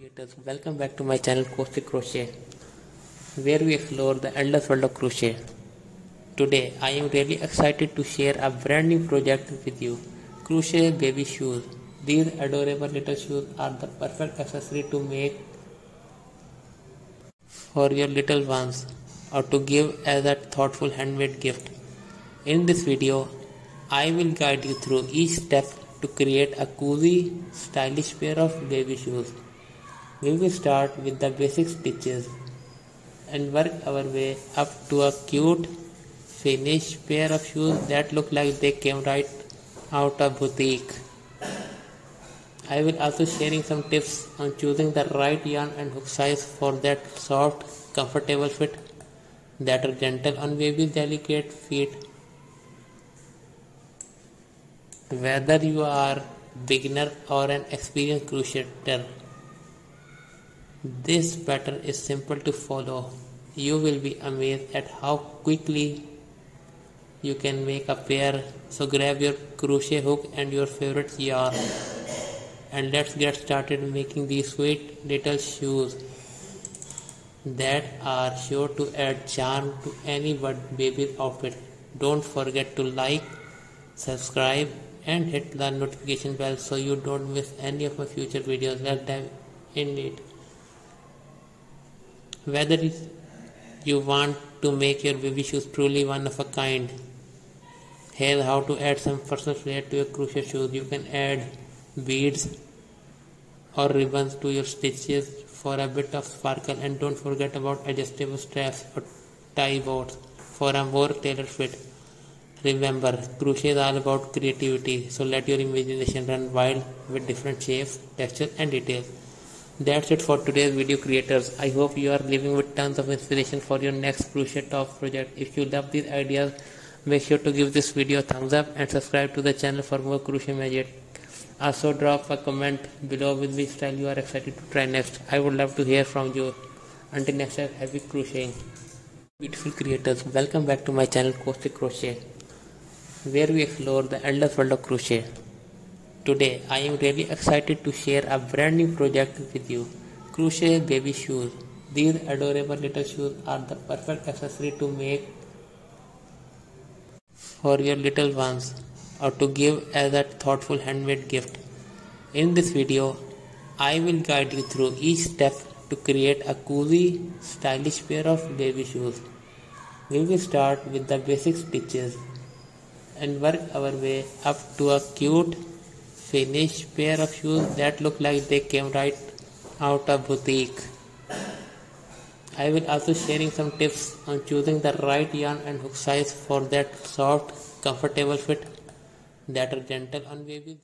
creators, welcome back to my channel Caustic Crochet, where we explore the endless world of crochet. Today, I am really excited to share a brand new project with you crochet baby shoes. These adorable little shoes are the perfect accessory to make for your little ones or to give as a thoughtful handmade gift. In this video, I will guide you through each step to create a cozy, stylish pair of baby shoes. We will start with the basic stitches and work our way up to a cute, finished pair of shoes that look like they came right out of boutique. I will also sharing some tips on choosing the right yarn and hook size for that soft, comfortable fit that are gentle on baby's delicate feet whether you are beginner or an experienced crocheter this pattern is simple to follow you will be amazed at how quickly you can make a pair so grab your crochet hook and your favorite yarn and let's get started making these sweet little shoes that are sure to add charm to any but baby's outfit don't forget to like subscribe and hit the notification bell so you don't miss any of my future videos. Let's dive in it. Whether you want to make your baby shoes truly one of a kind, here's how to add some personal flair to your crochet shoes. You can add beads or ribbons to your stitches for a bit of sparkle and don't forget about adjustable straps or tie bows for a more tailored fit. Remember, crochet is all about creativity, so let your imagination run wild with different shapes, textures, and details. That's it for today's video creators. I hope you are living with tons of inspiration for your next crochet top project. If you love these ideas, make sure to give this video a thumbs up and subscribe to the channel for more crochet magic. Also drop a comment below with which style you are excited to try next. I would love to hear from you. Until next time, happy crocheting. Beautiful creators, welcome back to my channel Caustic Crochet where we explore the endless world of crochet. Today I am really excited to share a brand new project with you crochet baby shoes. These adorable little shoes are the perfect accessory to make for your little ones or to give as a thoughtful handmade gift. In this video, I will guide you through each step to create a cozy, stylish pair of baby shoes. We will start with the basic stitches and work our way up to a cute finished pair of shoes that look like they came right out of boutique. I will also sharing some tips on choosing the right yarn and hook size for that soft, comfortable fit that are gentle on babies.